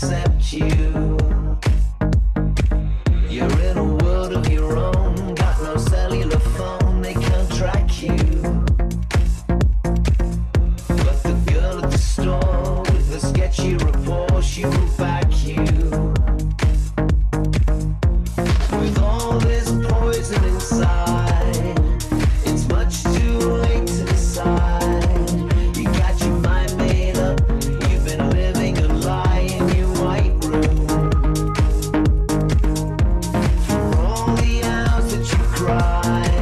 accept you. side.